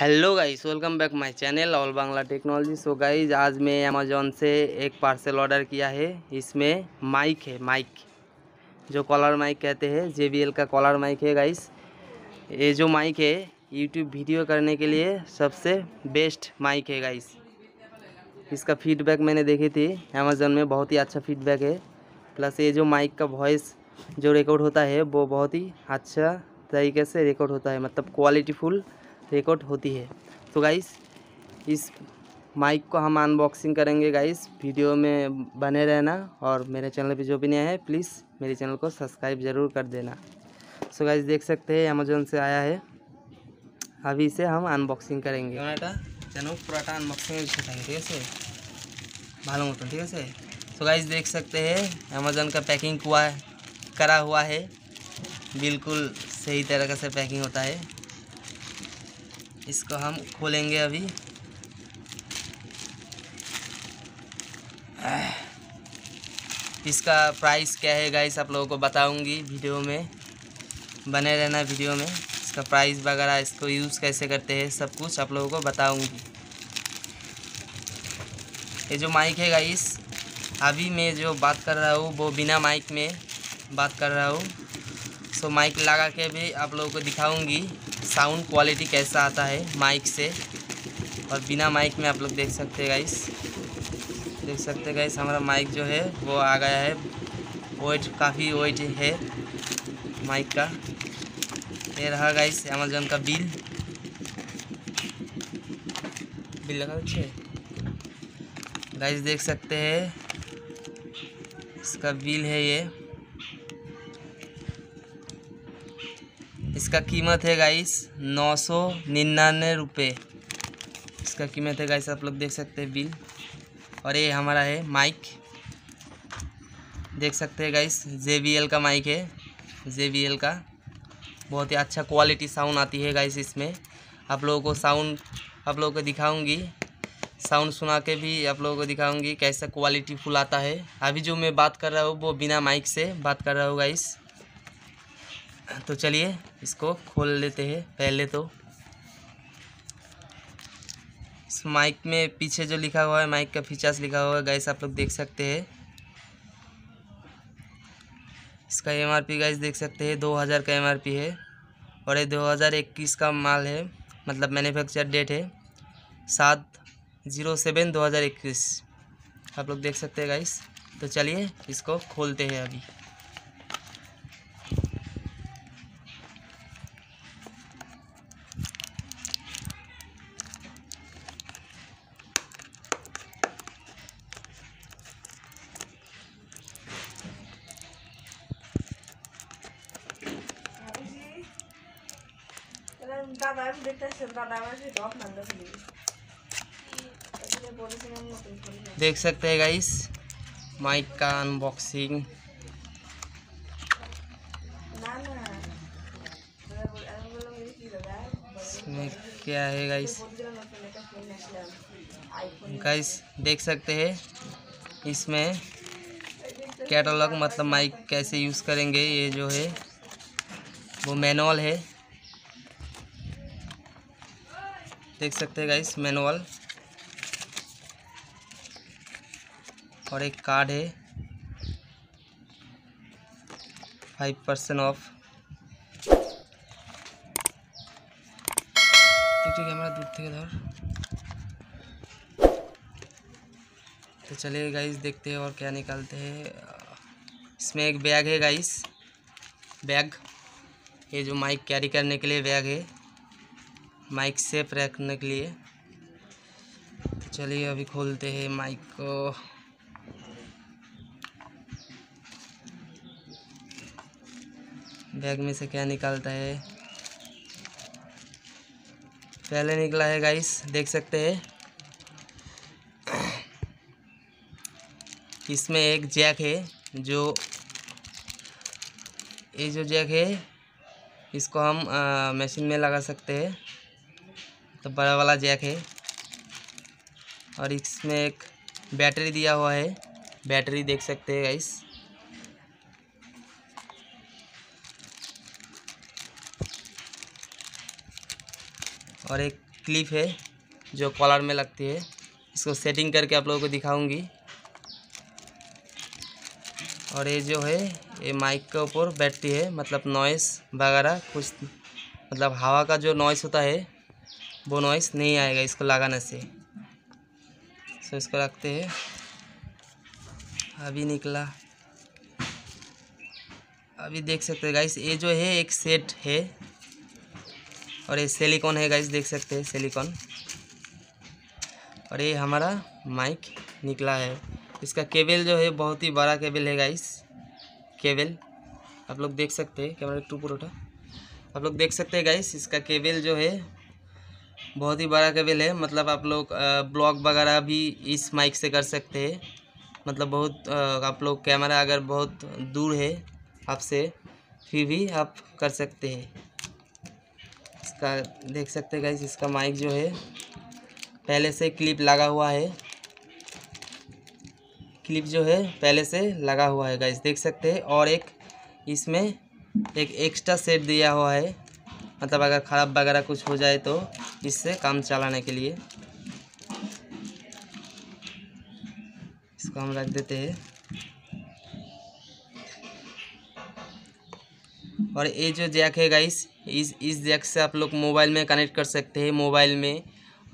Hello guys welcome back my channel all Bangla technology so guys आज मैं Amazon से एक पार्सल ऑर्डर किया है। इसमें माइक है माइक जो कॉलर माइक कहते हैं जे का कॉलर माइक है गाइस ये जो माइक है यूट्यूब वीडियो करने के लिए सबसे बेस्ट माइक है गाइस इसका फीडबैक मैंने देखी थी। अमेजोन में बहुत ही अच्छा फीडबैक है। प्लस ये जो माइक का वॉइस जो रिकॉर्ड होता है, वो बहुत ही अच्छा तरीके से रिकॉर्ड होता है। मतलब क्वालिटी फुल रिकॉर्ड होती है तो गाइस इस माइक को हम अनबॉक्सिंग करेंगे गाइस वीडियो में बने रहना और मेरे चैनल पे जो भी नया है प्लीज़ मेरे चैनल को सब्सक्राइब ज़रूर कर देना सो गाइस देख सकते हैं अमेजोन से आया है अभी इसे हम अनबॉक्सिंग करेंगे এটা যেন পুরাটা আনবক্সিং ঠিক আছে ভালো মতন ঠিক আছে तो गाइस देख सकते हैं अमेजोन का पैकिंग हुआ करा हुआ है बिल्कुल सही तरह से पैकिंग होता है इसको हम खोलेंगे अभी। इसका प्राइस क्या है गाइस आप लोगों को बताऊँगी वीडियो में। बने रहना वीडियो में। इसका प्राइस वगैरह, इसको यूज़ कैसे करते हैं, सब कुछ आप लोगों को बताऊँगी। ये जो माइक है गाइस अभी मैं जो बात कर रहा हूँ, वो बिना माइक में बात कर रहा हूँ। सो माइक लगा के भी आप लोगों को दिखाऊँगी साउंड क्वालिटी कैसा आता है माइक से। और बिना माइक में आप लोग देख सकते हैं गाइस देख सकते गाइस हमारा माइक जो है, वो आ गया है। वेट काफ़ी वेट है माइक का। ये रहा गाइस अमेजोन का बिल बिल लगा अच्छे गाइस देख सकते हैं, इसका बिल है ये। इसका कीमत है गाइस नौ सौ निन्यानवे रुपये इसका कीमत है गाइस आप लोग देख सकते हैं बिल। और ये हमारा है माइक देख सकते हैं गाइस जे का माइक है। जे का। बहुत ही अच्छा क्वालिटी साउंड आती है गाइस इसमें। आप लोगों को साउंड आप लोगों को दिखाऊँगी। साउंड सुना के भी आप लोगों को दिखाऊँगी कैसा क्वालिटी फुल आता है। अभी जो मैं बात कर रहा हूँ, वो बिना माइक से बात कर रहा हूँ गाइस तो चलिए इसको खोल लेते हैं, पहले तो। इस माइक में पीछे जो लिखा हुआ है, माइक का फीचर्स लिखा हुआ है गैस आप लोग देख सकते हैं। इसका एम आर पी देख सकते हैं, दो हज़ार का एम आर पी है। और ये दो हज़ार इक्कीस का माल है मतलब मैन्युफैक्चर डेट है, सात ज़ीरो सेवन दो हज़ार इक्कीस। आप लोग देख सकते हैं गाइस तो चलिए इसको खोलते हैं अभी। डायमंड देखते हैं सिल्वर डायमंड की टॉप नंबर मिलेगी देख सकते हैं गाइस माइक का अनबॉक्सिंग क्या है गाइस गाइस देख सकते हैं इसमें कैटलॉग मतलब माइक कैसे यूज़ करेंगे ये जो है वो मैनुअल है। देख सकते हैं गाइस मैनुअल और एक कार्ड है. फाइव परसेंट ऑफ़ कैमरा दूर थे धर तो चलिए गाइस देखते हैं और क्या निकालते हैं. इसमें एक बैग है गाइस बैग ये जो माइक कैरी करने के लिए बैग है. माइक सेफ़ रखने के लिए। चलिए अभी खोलते हैं माइक को। बैग में से क्या निकालता है? पहले निकला है गाइस देख सकते हैं। इसमें एक जैक है, जो ये जो जैक है, इसको हम मशीन में लगा सकते हैं। तो बड़ा वाला जैक है। और इसमें एक बैटरी दिया हुआ है। बैटरी देख सकते हैं गाइस और एक क्लिप है जो कॉलर में लगती है। इसको सेटिंग करके आप लोगों को दिखाऊँगी। और ये जो है, ये माइक के ऊपर बैठती है। मतलब नॉइस वगैरह कुछ मतलब हवा का जो नॉइस होता है वो नॉइस नहीं आएगा इसको लगाने से। सो इसको रखते हैं। अभी निकला। अभी देख सकते हैं गाइस ये जो है, एक सेट है। और ये सिलिकॉन है गाइस देख सकते हैं सिलिकॉन और ये हमारा माइक निकला है। इसका केबल जो है, बहुत ही बड़ा केबल है गाइस केबल आप लोग देख सकते हैं कैमरा टू पुरोटा आप लोग देख सकते हैं गाइस इसका केबल जो है बहुत ही बड़ा केबल है। मतलब आप लोग ब्लॉग वगैरह भी इस माइक से कर सकते हैं। मतलब बहुत आप लोग कैमरा अगर बहुत दूर है आपसे, फिर भी आप कर सकते हैं। इसका, देख सकते हैं गाइस इसका माइक जो है, पहले से क्लिप लगा हुआ है। क्लिप जो है, पहले से लगा हुआ है गाइस देख सकते हैं। और एक, इसमें एक एक्स्ट्रा सेट दिया हुआ है। मतलब अगर ख़राब वगैरह कुछ हो जाए तो। इससे काम चलाने के लिए। इसको हम रख देते हैं। और ये जो जैक है गाइस इस इस जैक से आप लोग मोबाइल में कनेक्ट कर सकते हैं, मोबाइल में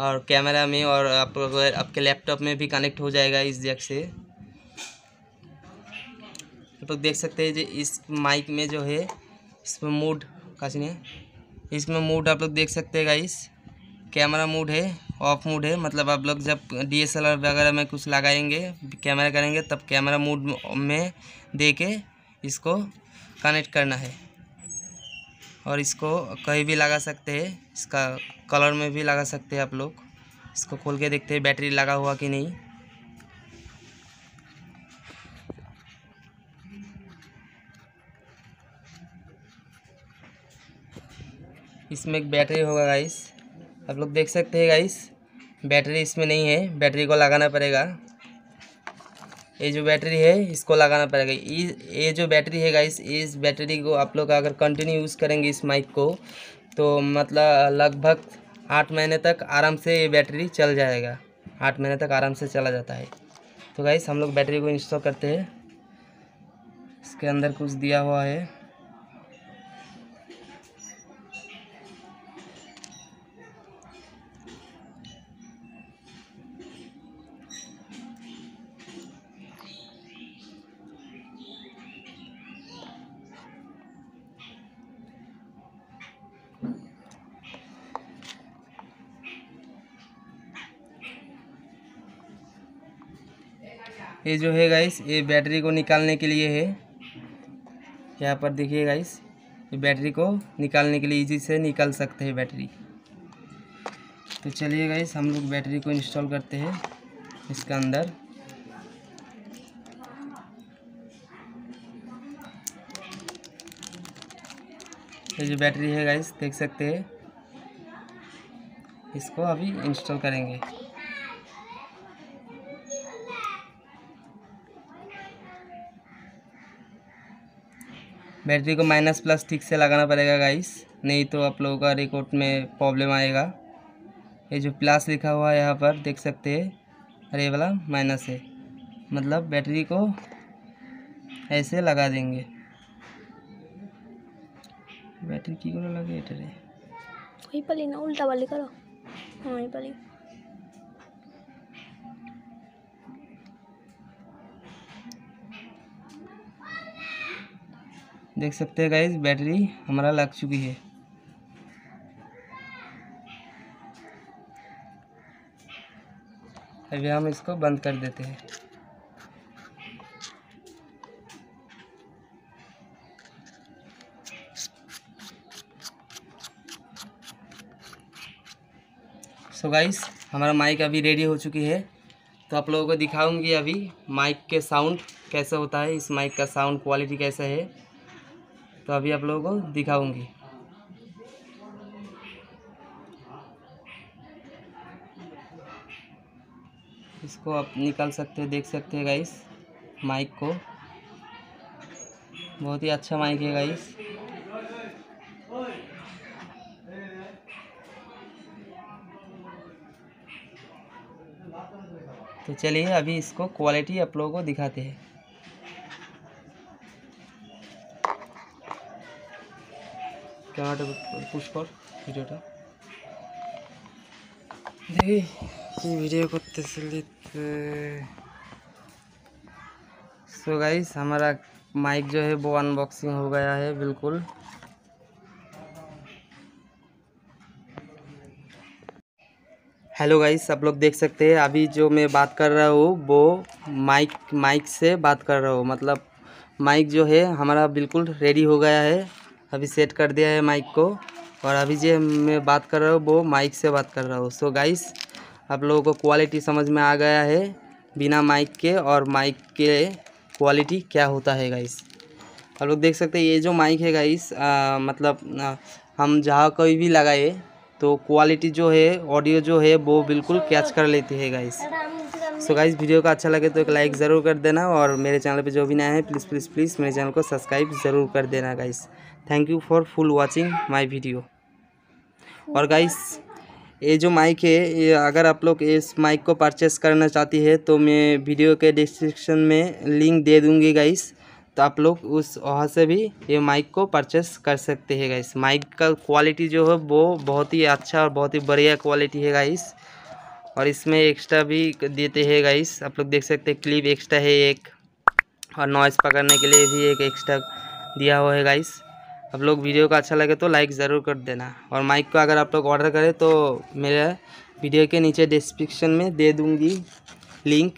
और कैमरा में और आप आपके लैपटॉप में भी कनेक्ट हो जाएगा इस जैक से। आप लोग देख सकते हैं जो, इस माइक में जो है, इसमें मूड काशी है इसमें मूड आप लोग देख सकते हैं गाइस कैमरा मूड है ऑफ़ मूड है मतलब आप लोग जब डीएसएलआर वगैरह में कुछ लगाएँगे, कैमरा करेंगे, तब कैमरा मूड में दे के इसको कनेक्ट करना है। और इसको कहीं भी लगा सकते हैं, इसका कलर में भी लगा सकते हैं आप लोग। इसको खोल के देखते हैं बैटरी लगा हुआ कि नहीं। इसमें एक बैटरी होगा गाइस आप लोग देख सकते हैं गाइस बैटरी इसमें नहीं है बैटरी को लगाना पड़ेगा। ये जो बैटरी है, इसको लगाना पड़ेगा। ये जो बैटरी है गाइस इस बैटरी को आप लोग अगर कंटिन्यू यूज़ करेंगे इस माइक को तो मतलब लगभग आठ महीने तक आराम से ये बैटरी चल जाएगा। आठ महीने तक आराम से चला जाता है। तो गाइस हम लोग बैटरी को इंस्टॉल करते हैं। इसके अंदर कुछ दिया हुआ है। ये जो है गाइस ये बैटरी को निकालने के लिए है। यहाँ पर देखिए गाइस ये बैटरी को निकालने के लिए इजी से निकाल सकते हैं बैटरी तो चलिए गाइस हम लोग बैटरी को इंस्टॉल करते हैं इसके अंदर। ये जो बैटरी है गाइस देख सकते हैं। इसको अभी इंस्टॉल करेंगे। बैटरी को माइनस प्लस ठीक से लगाना पड़ेगा गाइस नहीं तो आप लोगों का रिकॉर्ड में प्रॉब्लम आएगा. ये जो प्लस लिखा हुआ है यहाँ पर, देख सकते हैं. अरे वाला माइनस है. मतलब बैटरी को ऐसे लगा देंगे. बैटरी की को लगे कोई पली ना उल्टा वाली करो. हाँ पली देख सकते हैं गाइस बैटरी हमारा लग चुकी है। अभी हम इसको बंद कर देते हैं। सो गाइस हमारा माइक अभी रेडी हो चुकी है। तो आप लोगों को दिखाऊँगी अभी माइक के साउंड कैसा होता है, इस माइक का साउंड क्वालिटी कैसा है। तो अभी आप लोगों को दिखाऊँगी। इसको आप निकाल सकते हैं, देख सकते हैं गाइस माइक को। बहुत ही अच्छा माइक है गाइस तो चलिए, अभी इसको क्वालिटी आप लोगों को दिखाते हैं। ক্যামেরাটা পুশ কর ভিডিওটা দেখি কি ভিডিও করতেছিলি सो गाइस हमारा माइक जो है वो अनबॉक्सिंग हो गया है बिल्कुल हेलो गाइस आप लोग देख सकते हैं अभी जो मैं बात कर रहा हूँ वो माइक माइक से बात कर रहा हूँ मतलब माइक जो है हमारा बिल्कुल रेडी हो गया है अभी सेट कर दिया है माइक को और अभी जो मैं बात कर रहा हूँ वो माइक से बात कर रहा हूँ। सो गाइस आप लोगों को क्वालिटी समझ में आ गया है बिना माइक के और माइक के क्वालिटी क्या होता है गाइस आप लोग देख सकते हैं ये जो माइक है गाइस मतलब आ, हम जहाँ कोई भी लगाए तो क्वालिटी जो है ऑडियो जो है वो बिल्कुल कैच कर लेती है गाइस सो गाइस वीडियो का अच्छा लगे तो एक लाइक ज़रूर कर देना और मेरे चैनल पे जो भी नया है प्लीज़ प्लीज़ प्लीज़ मेरे चैनल को सब्सक्राइब ज़रूर कर देना guys thank you for full watching my video और गाइस ये जो माइक है, ये अगर आप लोग इस माइक को परचेस करना चाहती है तो मैं वीडियो के डिस्क्रिप्शन में लिंक दे दूँगी गाइस तो आप लोग उस, वहाँ से भी ये माइक को परचेस कर सकते हैं गाइस माइक का क्वालिटी जो है, वो बहुत ही अच्छा और बहुत ही बढ़िया क्वालिटी है गाइस और इसमें एक्स्ट्रा भी देते हैं गाइस आप लोग देख सकते हैं क्लिप एक्स्ट्रा है एक। और नॉइज़ पकड़ने के लिए भी एक एक्स्ट्रा दिया हुआ है गाइस आप लोग वीडियो को अच्छा लगे तो लाइक ज़रूर कर देना। और माइक को अगर आप लोग ऑर्डर करें तो मेरे वीडियो के नीचे डिस्क्रिप्शन में दे दूँगी लिंक